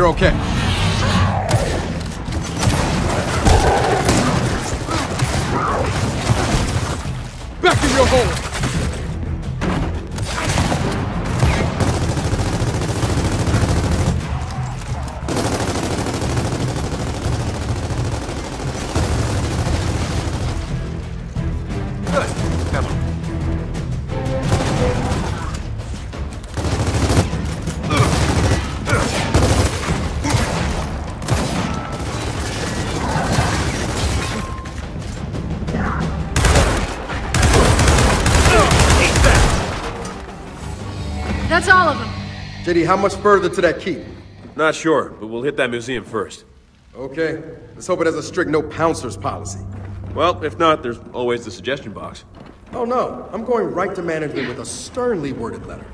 You're okay. Back in your hole! JD, how much further to that keep? Not sure, but we'll hit that museum first. Okay. Let's hope it has a strict no pouncers policy. Well, if not, there's always the suggestion box. Oh no, I'm going right to management with a sternly worded letter.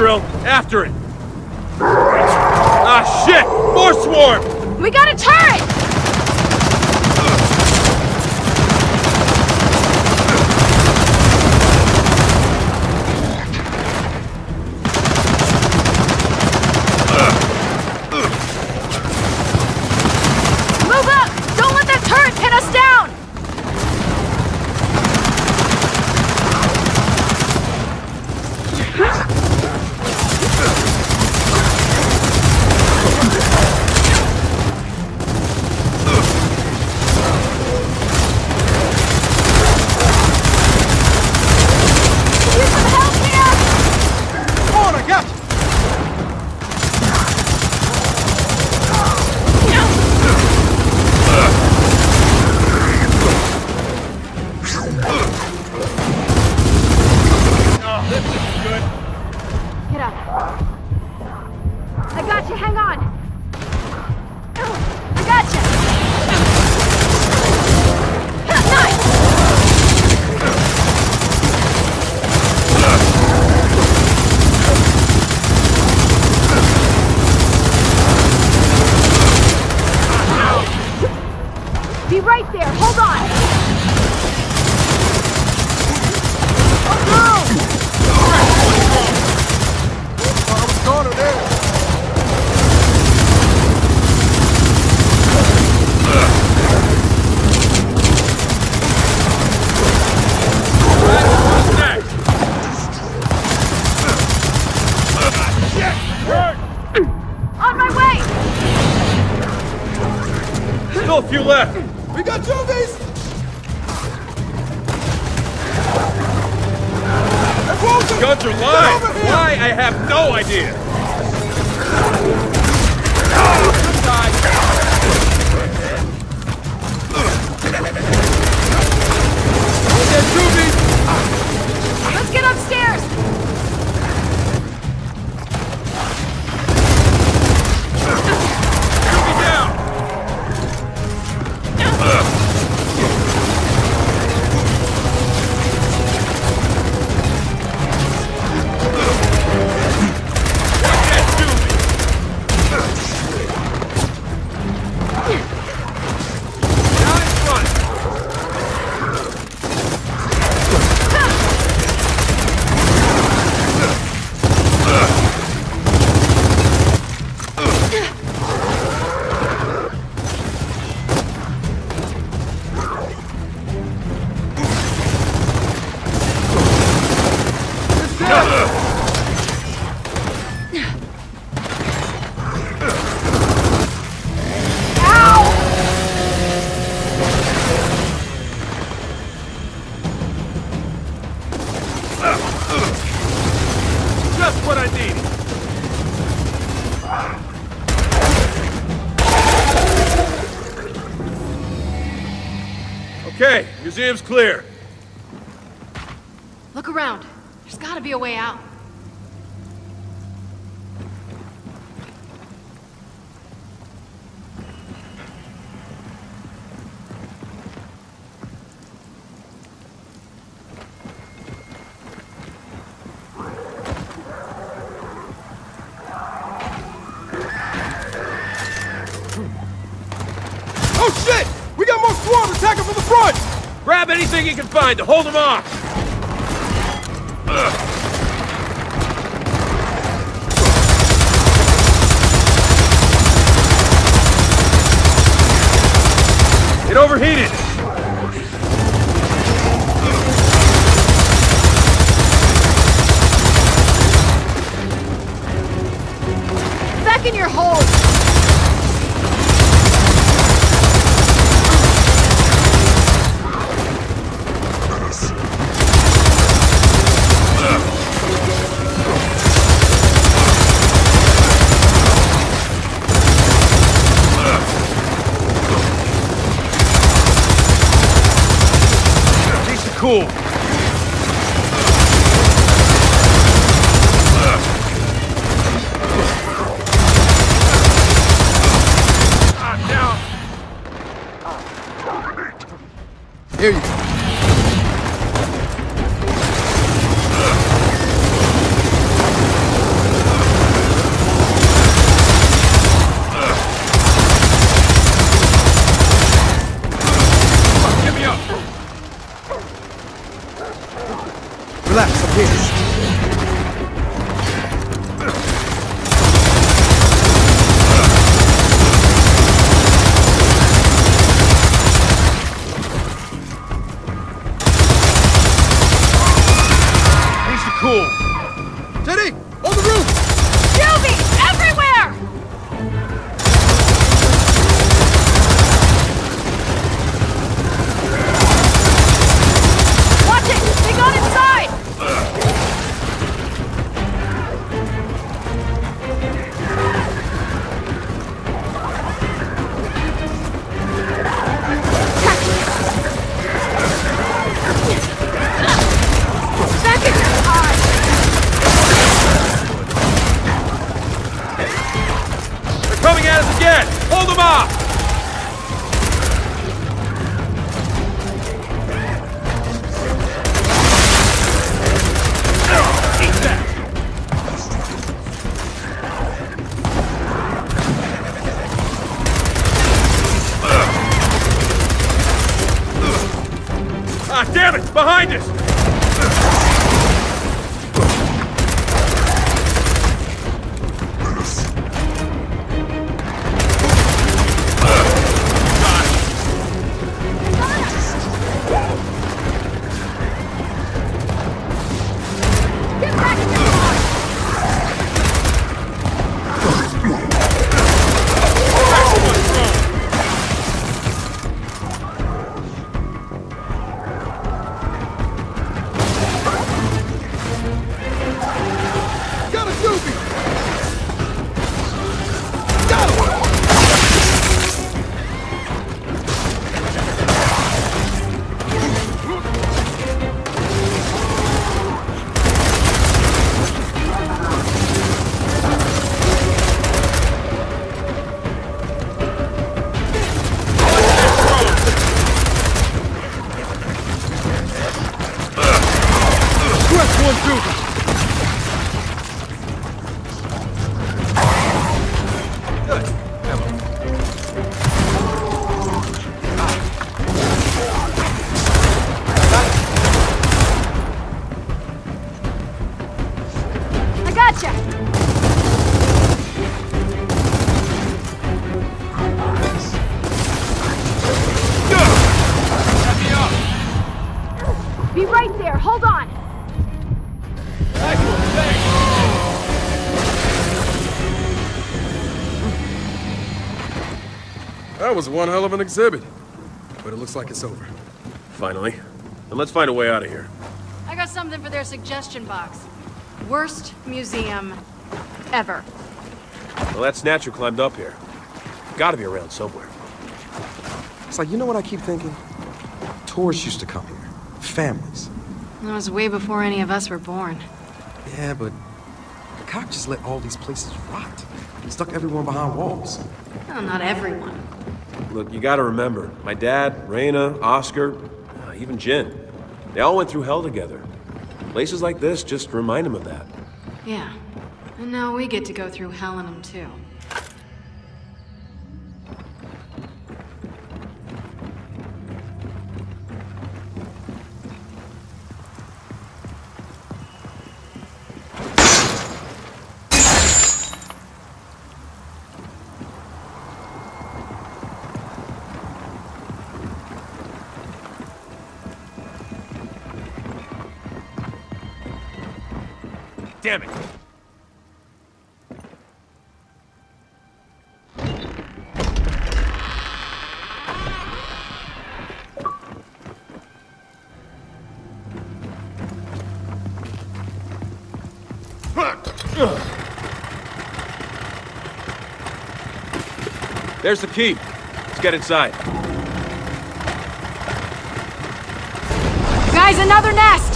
Drill. After it. Ah, shit! More swarm! We got a turret! There's gotta be a way out. Oh shit! We got more swarms attacking from the front! Grab anything you can find to hold them off. It overheated. Back in your hole! Here you go. Behind us! That was one hell of an exhibit. But it looks like it's over. Finally. And let's find a way out of here. I got something for their suggestion box. Worst museum ever. Well, that snatcher climbed up here. Gotta be around somewhere. It's like, you know what I keep thinking? Tourists used to come here. Families. That was way before any of us were born. Yeah, but the COG just let all these places rot. And stuck everyone behind walls. Well, not everyone. Look, you gotta remember, my dad, Reyna, Oscar, uh, even Jinn, they all went through hell together. Places like this just remind them of that. Yeah. And now we get to go through hell in them too. Damn it! There's the key. Let's get inside. Guys, another nest!